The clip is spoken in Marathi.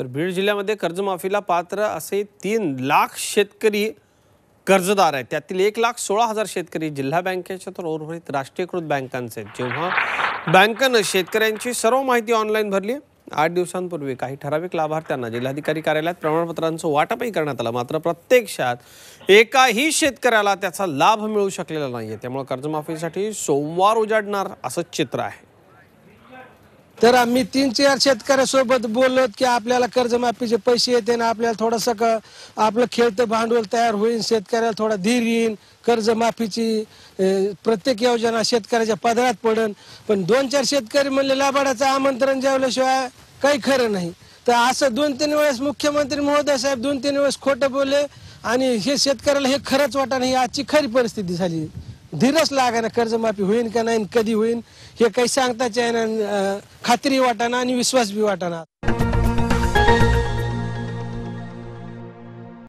तर बीड जिल्ह्यामध्ये कर्जमाफीला पात्र असे तीन लाख शेतकरी कर्जदार आहेत. त्यातील एक लाख सोळा हजार शेतकरी जिल्हा बँकेच्या तर उर्वरित राष्ट्रीयकृत बँकांचे आहेत. जेव्हा बँकेनं शेतकऱ्यांची सर्व माहिती ऑनलाईन भरली आठ दिवसांपूर्वी काही ठराविक लाभार्थ्यांना जिल्हाधिकारी कार्यालयात प्रमाणपत्रांचं वाटपही करण्यात आलं. मात्र प्रत्यक्षात एकाही शेतकऱ्याला त्याचा लाभ मिळू शकलेला नाहीये. त्यामुळे कर्जमाफीसाठी सोमवार उजाडणार असं चित्र आहे. तर आम्ही तीन चार शेतकऱ्यासोबत बोललो की आपल्याला कर्जमाफीचे पैसे येते ना आपल्याला थोडंसं क आपलं खेळतं भांडवल तयार होईल शेतकऱ्याला थोडा धीर येईल कर्जमाफीची प्रत्येक योजना शेतकऱ्याच्या पदरात पडन. पण दोन चार शेतकरी म्हणले लाभाडाचं आमंत्रण जेवल्याशिवाय काही खरं नाही. तर असं दोन तीन वेळेस मुख्यमंत्री महोदय साहेब दोन तीन वेळेस खोटं बोलले आणि हे शेतकऱ्याला हे खरंच वाटा नाही आजची खरी परिस्थिती झाली. धीरच लागा कर्जमाफी होईल का नाही कधी होईल हे काही सांगताच आहे ना खात्री वाटाना आणि विश्वास बी वाटाना.